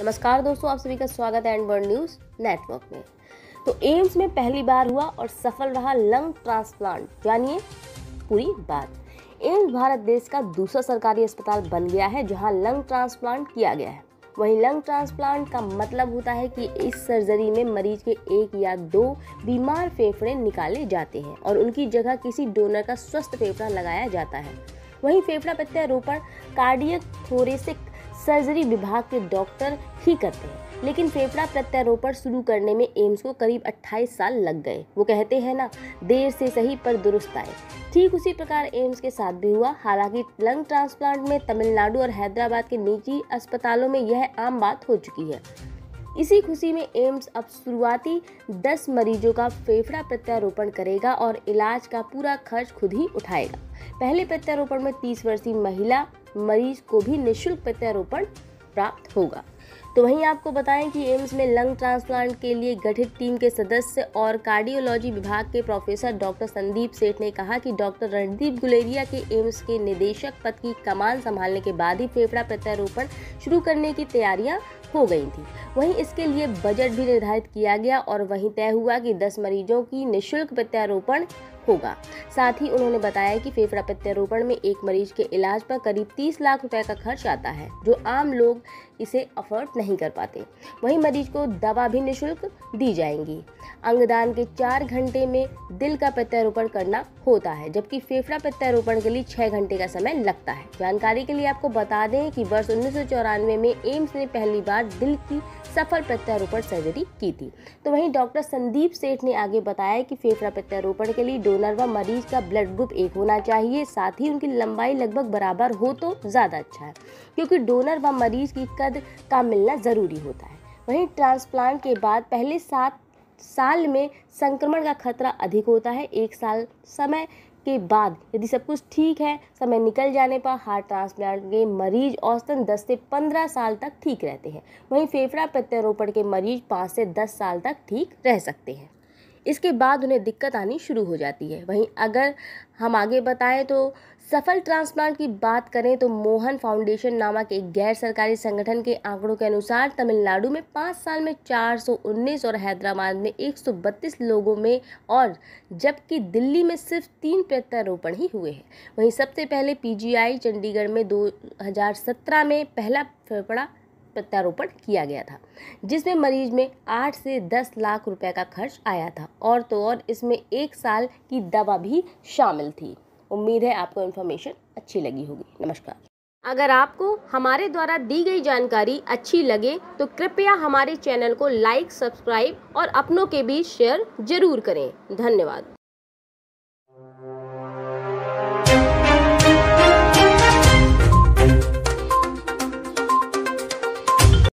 नमस्कार दोस्तों, आप सभी का स्वागत है एंड वर्ल्ड न्यूज़ नेटवर्क में। तो एम्स में पहली बार हुआ और सफल रहा लंग ट्रांसप्लांट जानिए पूरी बात। एम्स भारत देश का दूसरा सरकारी अस्पताल बन गया है, जहाँ लंग ट्रांसप्लांट किया गया है। वहीं लंग ट्रांसप्लांट का मतलब होता है कि इस सर्जरी में मरीज़ के एक या दो बीमार फेफड़े निकाले जाते हैं और उनकी जगह किसी डोनर का स्वस्थ फेफड़ा लगाया जाता है। वहीं फेफड़ा प्रत्यारोपण कार्डियक थोरेसिक सर्जरी विभाग के डॉक्टर ही करते हैं। लेकिन फेफड़ा प्रत्यारोपण शुरू करने में एम्स को करीब 28 साल लग गए। वो कहते हैं ना, देर से सही पर दुरुस्त आए। ठीक उसी प्रकार एम्स के साथ भी हुआ। हालाँकि लंग ट्रांसप्लांट में तमिलनाडु और हैदराबाद के निजी अस्पतालों में यह आम बात हो चुकी है। इसी खुशी में एम्स अब शुरुआती 10 मरीजों का फेफड़ा प्रत्यारोपण करेगा और इलाज का पूरा खर्च खुद ही उठाएगा। पहले प्रत्यारोपण में 30 वर्षीय महिला मरीज़ को भी निशुल्क प्रत्यारोपण प्राप्त होगा। तो वहीं आपको बताएँ कि एम्स में लंग ट्रांसप्लांट के लिए गठित टीम के सदस्य और कार्डियोलॉजी विभाग के प्रोफेसर डॉक्टर संदीप सेठ ने कहा कि डॉक्टर रणदीप गुलेरिया के एम्स के निदेशक पद की कमान संभालने के बाद ही फेफड़ा प्रत्यारोपण शुरू करने की तैयारियाँ हो गई थी। वहीं इसके लिए बजट भी निर्धारित किया गया और वहीं तय हुआ कि 10 मरीजों की निःशुल्क प्रत्यारोपण होगा। साथ ही उन्होंने बताया कि फेफड़ा प्रत्यारोपण में एक मरीज़ के इलाज पर करीब 30 लाख रुपए का खर्च आता है, जो आम लोग इसे अफोर्ड नहीं कर पाते। वहीं मरीज़ को दवा भी निःशुल्क दी जाएँगी। अंगदान के चार घंटे में दिल का प्रत्यारोपण करना होता है, जबकि फेफड़ा प्रत्यारोपण के लिए छह घंटे का समय लगता है। जानकारी के लिए आपको बता दें कि वर्ष उन्नीस सौ चौरानवे में एम्स ने पहली बार दिल की सफल प्रत्यारोपण सर्जरी की थी। तो वहीं डॉक्टर संदीप सेठ ने आगे बताया कि फेफड़ा प्रत्यारोपण के लिए डोनर व मरीज़ का ब्लड ग्रुप एक होना चाहिए, साथ ही उनकी लंबाई लगभग बराबर हो तो ज़्यादा अच्छा है, क्योंकि डोनर व मरीज़ की कद का मिलना ज़रूरी होता है। वहीं ट्रांसप्लांट के बाद पहले सात साल में संक्रमण का खतरा अधिक होता है। एक साल समय के बाद यदि सब कुछ ठीक है, समय निकल जाने पर हार्ट ट्रांसप्लांट के मरीज़ औसतन 10 से 15 साल तक ठीक रहते हैं। वहीं फेफड़ा प्रत्यारोपण के मरीज़ 5 से 10 साल तक ठीक रह सकते हैं। इसके बाद उन्हें दिक्कत आनी शुरू हो जाती है। वहीं अगर हम आगे बताएँ तो सफल ट्रांसप्लांट की बात करें तो मोहन फाउंडेशन नामक एक गैर सरकारी संगठन के आंकड़ों के अनुसार तमिलनाडु में पाँच साल में 419 और हैदराबाद में 132 लोगों में और जबकि दिल्ली में सिर्फ़ तीन प्रत्यारोपण ही हुए हैं। वहीं सबसे पहले पीजीआई चंडीगढ़ में 2017 में पहला फेफड़ा प्रत्यारोपण किया गया था, जिसमें मरीज़ में आठ से दस लाख रुपए का खर्च आया था और तो और इसमें एक साल की दवा भी शामिल थी। उम्मीद है आपको इन्फॉर्मेशन अच्छी लगी होगी। नमस्कार। अगर आपको हमारे द्वारा दी गई जानकारी अच्छी लगे तो कृपया हमारे चैनल को लाइक सब्सक्राइब और अपनों के बीच शेयर ज़रूर करें। धन्यवाद।